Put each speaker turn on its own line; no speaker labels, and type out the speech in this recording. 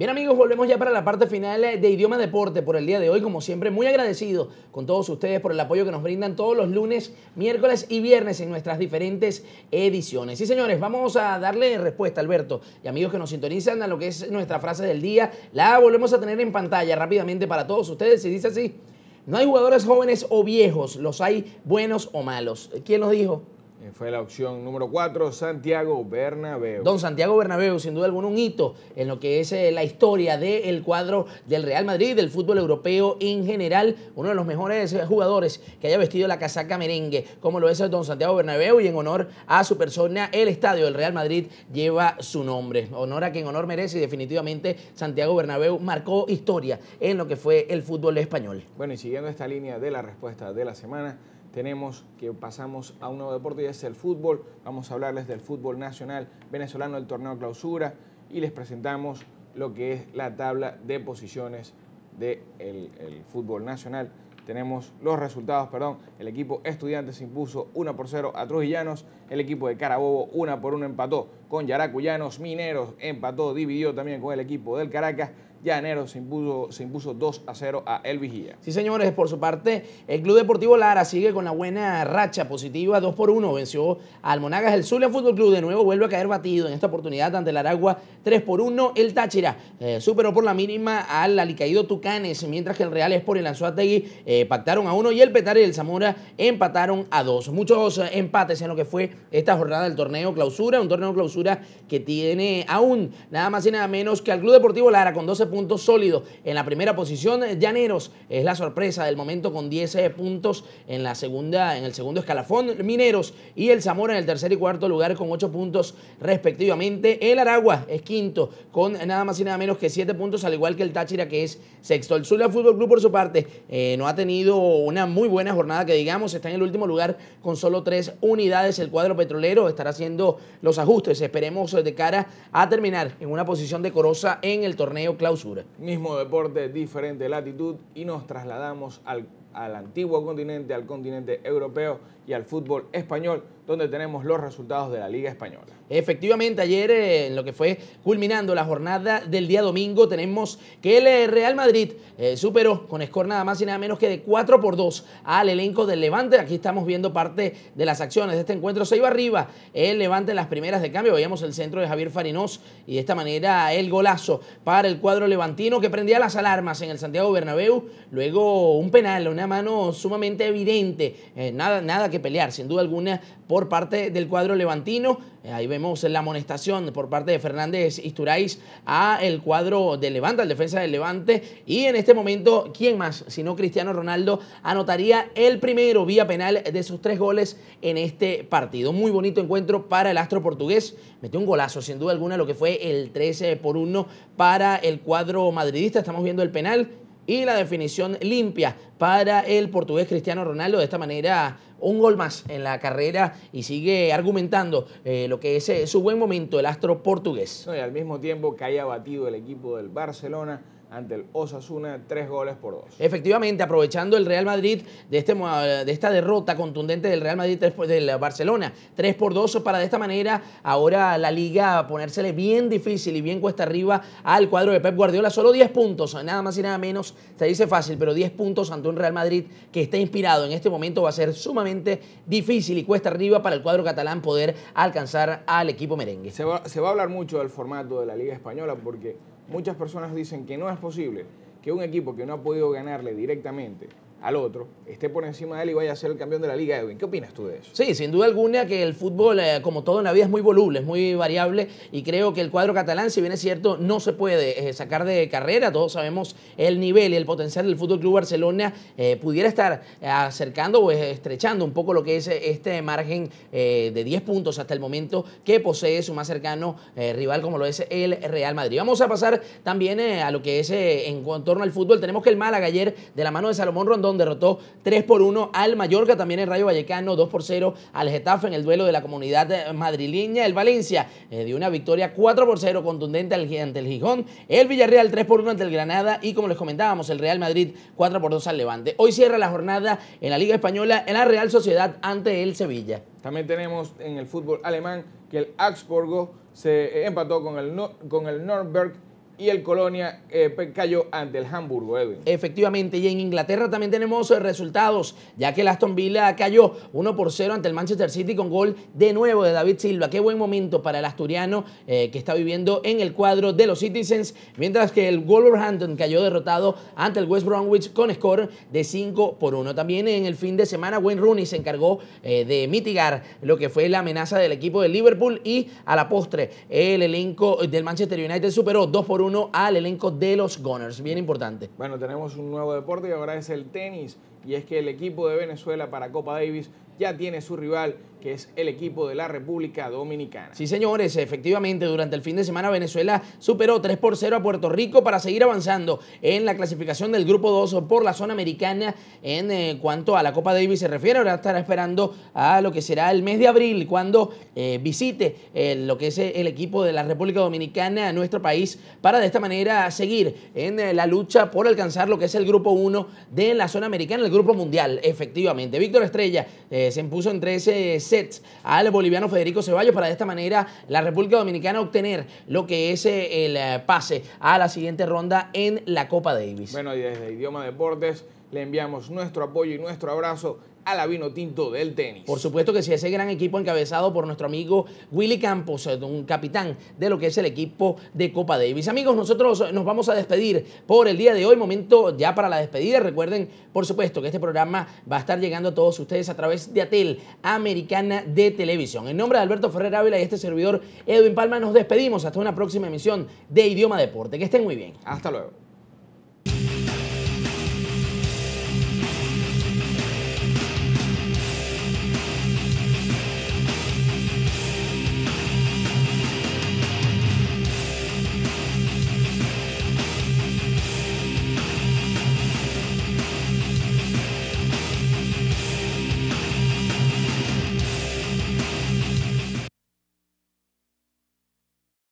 Bien amigos, volvemos ya para la parte final de Idioma Deporte por el día de hoy. Como siempre, muy agradecido con todos ustedes por el apoyo que nos brindan todos los lunes, miércoles y viernes en nuestras diferentes ediciones. Sí, señores, vamos a darle respuesta, Alberto, y amigos que nos sintonizan a lo que es nuestra frase del día. La volvemos a tener en pantalla rápidamente para todos ustedes y dice así, no hay jugadores jóvenes o viejos, los hay buenos o malos. ¿Quién nos dijo?
Eh, fue la opción número 4, Santiago Bernabéu.
Don Santiago Bernabéu, sin duda alguna, un hito en lo que es eh, la historia del cuadro del Real Madrid, del fútbol europeo en general. Uno de los mejores eh, jugadores que haya vestido la casaca merengue, como lo es Don Santiago Bernabéu, y en honor a su persona, el estadio del Real Madrid lleva su nombre. Honor a quien honor merece y definitivamente Santiago Bernabéu marcó historia en lo que fue el fútbol español.
Bueno, y siguiendo esta línea de la respuesta de la semana, tenemos que pasamos a un nuevo deporte y es el fútbol. Vamos a hablarles del fútbol nacional venezolano del torneo clausura y les presentamos lo que es la tabla de posiciones del el fútbol nacional. Tenemos los resultados, perdón. El equipo Estudiantes impuso 1 por 0 a Trujillanos. El equipo de Carabobo 1 por 1 empató con Yaracuyanos. Mineros empató, dividió también con el equipo del Caracas. Llanero se impuso, se impuso 2 a 0 a El Vigía.
Sí, señores, por su parte, el Club Deportivo Lara sigue con la buena racha positiva, 2 por 1, venció al Monagas. El Zulia Fútbol Club de nuevo vuelve a caer batido en esta oportunidad ante el Aragua, 3 por 1. El Táchira eh, superó por la mínima al Alicaído Tucanes, mientras que el Real Esport y el Anzuategui eh, pactaron a 1 y el Petar y el Zamora empataron a 2. Muchos eh, empates en lo que fue esta jornada del torneo clausura, un torneo clausura que tiene aún nada más y nada menos que al Club Deportivo Lara con 12 puntos sólidos en la primera posición. Llaneros es la sorpresa del momento con 10 eh, puntos en la segunda, en el segundo escalafón. Mineros y el Zamora en el tercer y cuarto lugar con 8 puntos respectivamente. El Aragua es quinto con nada más y nada menos que 7 puntos, al igual que el Táchira que es sexto. El Zulia Fútbol Club por su parte eh, no ha tenido una muy buena jornada que digamos, está en el último lugar con solo 3 unidades. El cuadro petrolero estará haciendo los ajustes, esperemos de cara a terminar en una posición decorosa en el torneo clausura.
Mismo deporte, diferente latitud y nos trasladamos al, al antiguo continente, al continente europeo y al fútbol español, donde tenemos los resultados de la Liga Española.
Efectivamente, ayer eh, en lo que fue culminando la jornada del día domingo, tenemos que el eh, Real Madrid eh, superó con score nada más y nada menos que de 4 por 2 al elenco del Levante. Aquí estamos viendo parte de las acciones de este encuentro. Se iba arriba el Levante en las primeras de cambio. Veíamos el centro de Javier Farinós y de esta manera el golazo para el cuadro levantino que prendía las alarmas en el Santiago Bernabéu. Luego un penal, una mano sumamente evidente. nada, nada que pelear, sin duda alguna, por parte del cuadro levantino. Eh, ahí vemos la amonestación por parte de Fernández Isturáis a el cuadro de Levante, al defensa del Levante. Y en este momento, ¿quién más? sino Cristiano Ronaldo anotaría el primero vía penal de sus tres goles en este partido. Muy bonito encuentro para el astro portugués. Metió un golazo, sin duda alguna, lo que fue el 13 por 1 para el cuadro madridista. Estamos viendo el penal y la definición limpia para el portugués Cristiano Ronaldo. De esta manera, un gol más en la carrera y sigue argumentando eh, lo que es eh, su buen momento el astro portugués.
y al mismo tiempo que haya batido el equipo del Barcelona ante el Osasuna, tres goles por dos.
Efectivamente, aprovechando el Real Madrid de, este, de esta derrota contundente del Real Madrid del Barcelona, tres por dos para de esta manera ahora la liga ponérsele bien difícil y bien cuesta arriba al cuadro de Pep Guardiola, solo 10 puntos, nada más y nada menos, se dice fácil, pero 10 puntos ante un Real Madrid que está inspirado en este momento va a ser sumamente difícil y cuesta arriba para el cuadro catalán poder alcanzar al equipo merengue.
Se va, se va a hablar mucho del formato de la liga española porque muchas personas dicen que no es posible que un equipo que no ha podido ganarle directamente al otro, esté por encima de él y vaya a ser el campeón de la Liga, Edwin. ¿Qué opinas tú de eso?
Sí, sin duda alguna que el fútbol, eh, como todo en la vida, es muy voluble, es muy variable y creo que el cuadro catalán, si bien es cierto, no se puede eh, sacar de carrera, todos sabemos el nivel y el potencial del Fútbol Club Barcelona, eh, pudiera estar acercando o estrechando un poco lo que es este margen de 10 puntos hasta el momento que posee su más cercano rival como lo es el Real Madrid. Vamos a pasar también a lo que es en torno al fútbol. Tenemos que el Málaga ayer de la mano de Salomón Rondón derrotó 3 por 1 al Mallorca, también el Rayo Vallecano 2 por 0 al Getafe en el duelo de la comunidad madrileña. El Valencia eh, dio una victoria 4 por 0 contundente ante el Gijón. El Villarreal 3 por 1 ante el Granada y como les comentábamos, el Real Madrid 4 por 2 al Levante. Hoy cierra la jornada en la Liga Española en la Real Sociedad ante el Sevilla.
También tenemos en el fútbol alemán que el Augsburgo se empató con el, con el Nürnberg y el Colonia eh, cayó ante el Hamburgo, Edwin.
Efectivamente, y en Inglaterra también tenemos eh, resultados, ya que el Aston Villa cayó 1 por 0 ante el Manchester City con gol de nuevo de David Silva. Qué buen momento para el asturiano eh, que está viviendo en el cuadro de los Citizens, mientras que el Wolverhampton cayó derrotado ante el West Bromwich con score de 5 por 1. También en el fin de semana Wayne Rooney se encargó de mitigar lo que fue la amenaza del equipo de Liverpool y a la postre el elenco del Manchester United superó 2 por 1 al elenco de los Gunners. Bien importante.
Bueno, tenemos un nuevo deporte y ahora es el tenis. Y es que el equipo de Venezuela para Copa Davis ya tiene su rival que es el equipo de la República Dominicana.
Sí, señores, efectivamente, durante el fin de semana Venezuela superó 3 por 0 a Puerto Rico para seguir avanzando en la clasificación del Grupo 2 por la zona americana en eh, cuanto a la Copa Davis se refiere. Ahora estará esperando a lo que será el mes de abril cuando eh, visite eh, lo que es el equipo de la República Dominicana a nuestro país para de esta manera seguir en la lucha por alcanzar lo que es el Grupo 1 de la zona americana, Grupo Mundial, efectivamente. Víctor Estrella se impuso en 13 sets al boliviano Federico Ceballos para de esta manera la República Dominicana obtener lo que es eh, el eh, pase a la siguiente ronda en la Copa Davis.
Bueno, y desde Idioma Deportes le enviamos nuestro apoyo y nuestro abrazo a la vino tinto del tenis.
Por supuesto que sí, ese gran equipo encabezado por nuestro amigo Willy Campos, eh, un capitán de lo que es el equipo de Copa Davis. Amigos, nosotros nos vamos a despedir por el día de hoy, momento ya para la despedida. Recuerden, por supuesto, que este programa va a estar llegando a todos ustedes a través de Atel Americana de Televisión. En nombre de Alberto Ferrer Ávila y este servidor Edwin Palma, nos despedimos hasta una próxima emisión de Idioma Deporte. Que estén muy bien.
Hasta luego.